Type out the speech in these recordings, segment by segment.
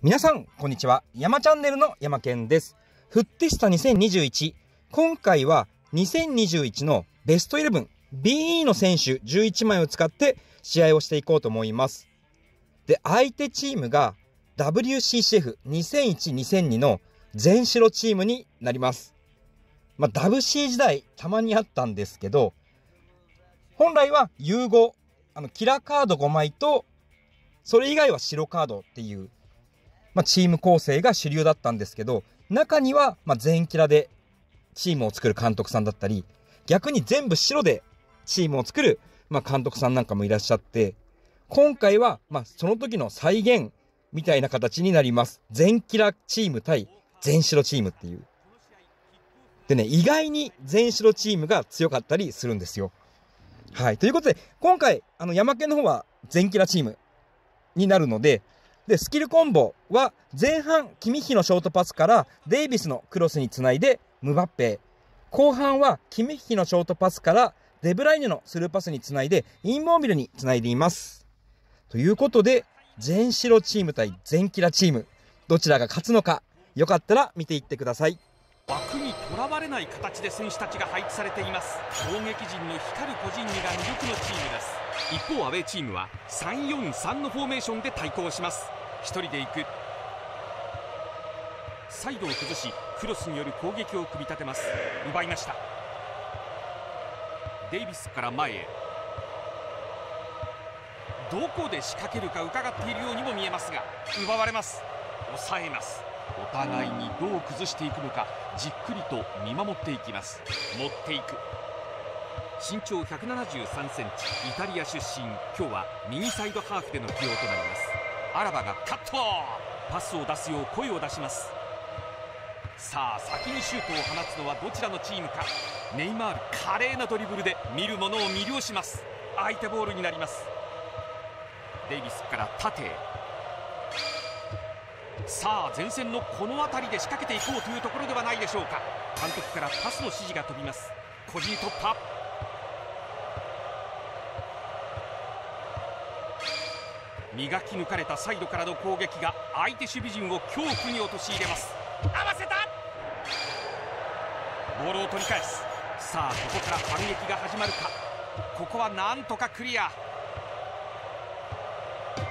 皆さん、こんにちは。山チャンネルの山健です。フッテスタ2021。今回は2021のベスト 11BE の選手11枚を使って試合をしていこうと思います。で、相手チームが WCCF2001-2002 の全白チームになります。まあ、WC 時代たまにあったんですけど、本来は融合、あの、キラカード5枚と、それ以外は白カードっていうまあ、チーム構成が主流だったんですけど、中には、まあ、全キラでチームを作る監督さんだったり、逆に全部白でチームを作る、まあ、監督さんなんかもいらっしゃって、今回は、まあ、その時の再現みたいな形になります。全キラチーム対全白チームっていう。でね、意外に全白チームが強かったりするんですよ。はい。ということで、今回、あの、山県の方は全キラチームになるので、で、スキルコンボは前半、キミヒのショートパスからデイビスのクロスにつないでムバッペ。後半はキミヒのショートパスからデブライネのスルーパスにつないでインモービルにつないでいます。ということで、全白チーム対全キラチーム、どちらが勝つのか、よかったら見ていってください。枠にとらわれない形で選手たちが配置されています攻撃陣の光る個人技が魅力のチームです一方アウェーチームは343のフォーメーションで対抗します。1人で行く。サイドを崩しクロスによる攻撃を組み立てます。奪いました。デイビスから前へ。どこで仕掛けるか伺っているようにも見えますが奪われます。抑えます。お互いにどう崩していくのかじっくりと見守っていきます。持っていく。身長1 7 3センチイタリア出身。今日は右サイドハーフでの起用となります。アラバがカット。パスを出すよう声を出します。さあ先にシュートを放つのはどちらのチームか。ネイマール華麗なドリブルで見る者を魅了します。相手ボールになります。デイビスから縦へさあ前線のこの辺りで仕掛けていこうというところではないでしょうか。監督からパスの指示が飛びます。個人突破。磨き抜かれたサイドからの攻撃が相手守備陣を恐怖に陥れます。合わせた！ボールを取り返す。さあここから反撃が始まるか。ここはなんとかクリア。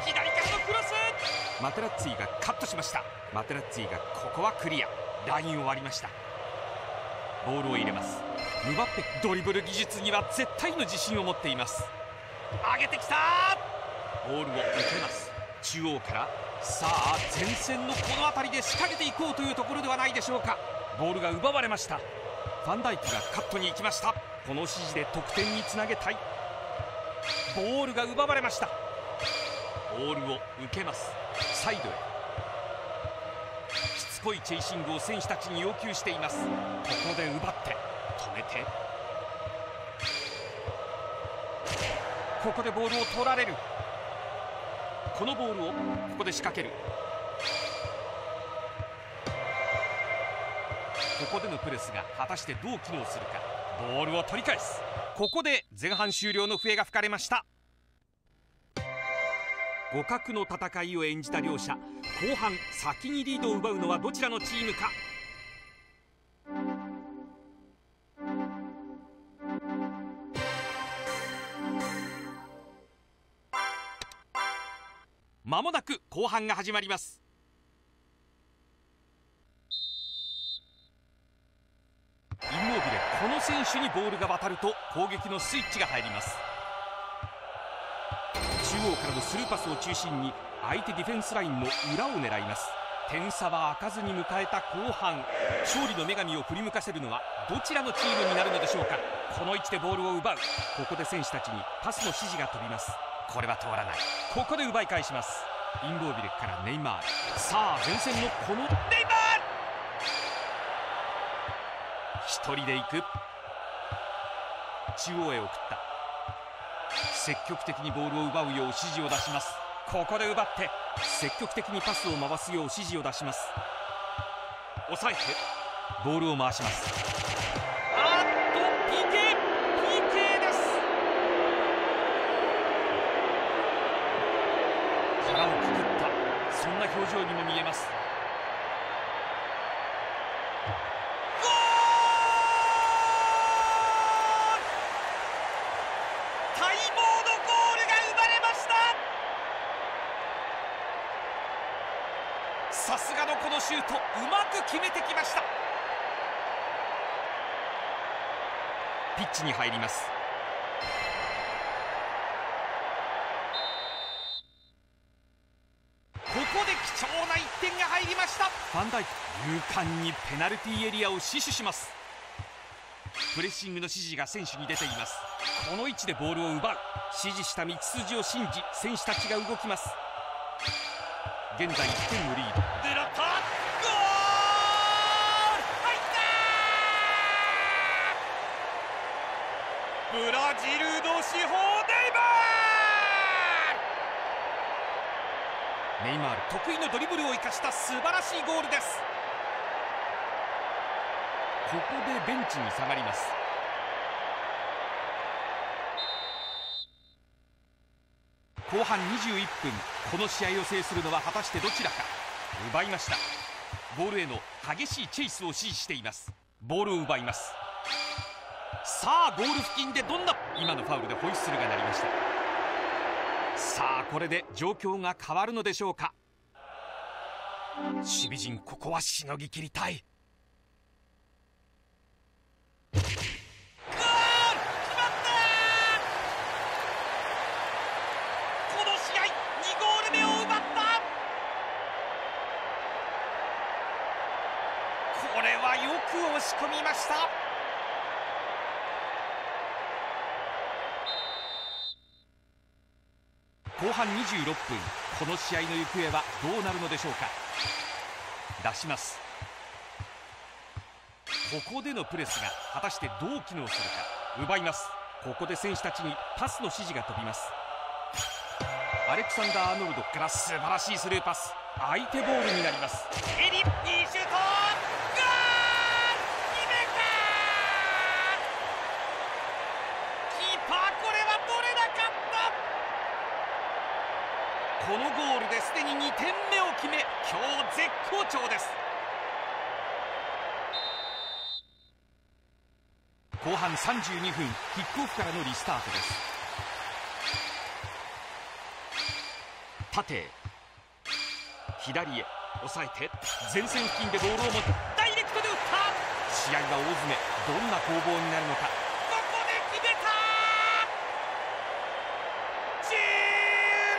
左からのクロス！マテラッツィがカットしました。マテラッツィがここはクリア。ラインを割りました。ボールを入れます。ムバッペドリブル技術には絶対の自信を持っています。上げてきた！ボールを受けます。中央から。さあ前線のこの辺りで仕掛けていこうというところではないでしょうか。ボールが奪われました。ファンダイクがカットに行きました。この指示で得点につなげたい。ボールが奪われました。ボールを受けます。サイドへ。しつこいチェイシングを選手たちに要求しています。ここで奪って止めて。ここでボールを取られる。このボールをここで仕掛ける。ここでのプレスが果たしてどう機能するか。ボールを取り返す。ここで前半終了の笛が吹かれました。互角の戦いを演じた両者後半先にリードを奪うのはどちらのチームか。まもなく後半が始まります。インモービレこの選手にボールが渡ると攻撃のスイッチが入ります。中央からのスルーパスを中心に相手ディフェンスラインの裏を狙います。点差は開かずに迎えた後半。勝利の女神を振り向かせるのはどちらのチームになるのでしょうか。この位置でボールを奪う。ここで選手たちにパスの指示が飛びます。これは通らない。ここで奪い返します。インボービルからネイマール。さあ前線のこのネイマール。1人で行く。中央へ送った。積極的にボールを奪うよう指示を出します。ここで奪って積極的にパスを回すよう指示を出します。抑えてボールを回しますあっと PK PK です腹をくくったそんな表情にも見えます。待望のゴールが生まれました。さすがのこのシュートうまく決めてきました。ピッチに入りますここで貴重な1点が入りました勇敢にペナルティーエリアを死守します。プレッシングの指示が選手に出ています。この位置でボールを奪う。指示した道筋を信じ選手たちが動きます。現在1点をリード。狙った！ゴール入った！ブラジルの至宝ネイマールネイマール。得意のドリブルを生かした素晴らしいゴールです。ここでベンチに下がります。後半21分。この試合を制するのは果たしてどちらか。奪いました。ボールへの激しいチェイスを指示しています。ボールを奪います。さあゴール付近でどんな今のファウルでホイッスルが鳴りました。さあこれで状況が変わるのでしょうか。守備陣ここはしのぎきりたい。ゴール決まったこの試合2ゴール目を奪った。これはよく押し込みました。後半26分この試合の行方はどうなるのでしょうか？出します。ここでのプレスが果たしてどう機能するか？奪います。ここで選手たちにパスの指示が飛びます。アレクサンダー・アーノルドから素晴らしいスルーパス。相手ボールになります。エリいいシュートゴール決めたキーパーこれは取れなかったこのゴールですでに2点目を決め今日絶好調です。後半32分キックオフからのリスタートです。縦左へ。抑えて。前線付近でボールを持ってダイレクトで打った。試合は大詰め。どんな攻防になるのかここで決めたジー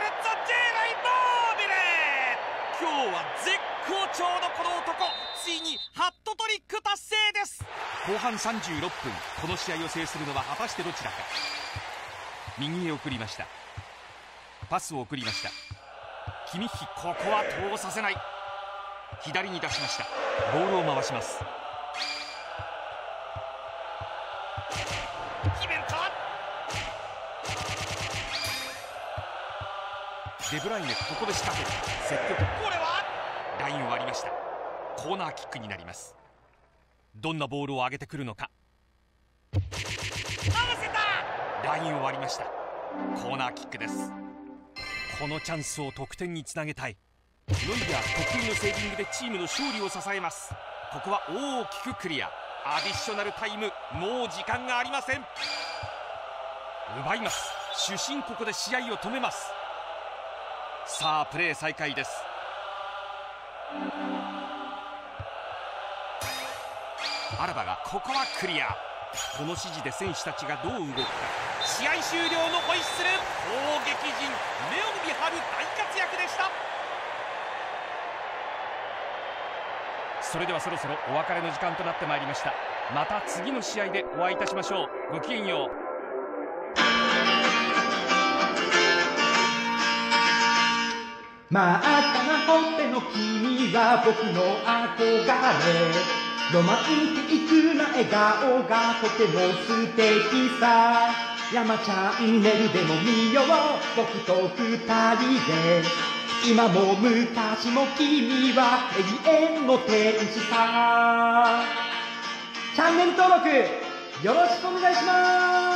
ルツォ・ジェライ・モービレ今日は絶好調のこの男ついにハットトリック達成です。後半36分この試合を制するのは果たしてどちらか。右へ送りました。パスを送りました。キミッヒここは通させない。左に出しました。ボールを回します。決めるか？デブライネここで仕掛ける。積極。これは？ラインを割りました。コーナーキックになります。どんなボールを上げてくるのか。合わせた！ラインを割りました。コーナーキックです。このチャンスを得点につなげたい。ノイアー得意のセービングでチームの勝利を支えます。ここは大きくクリア。アディショナルタイム。もう時間がありません。奪います。主審ここで試合を止めます。さあプレー再開ですアラバがここはクリア。この指示で選手たちがどう動くか。試合終了のホイッスル攻撃陣目を見張る大活躍でした。それではそろそろお別れの時間となってまいりました。また次の試合でお会いいたしましょう。ごきげんよう。真っ赤なほっぺの君は僕の憧れロマンティックな笑顔がとても素敵さ山チャンネルでも見よう僕と二人で今も昔も君は永遠の天使さチャンネル登録よろしくお願いします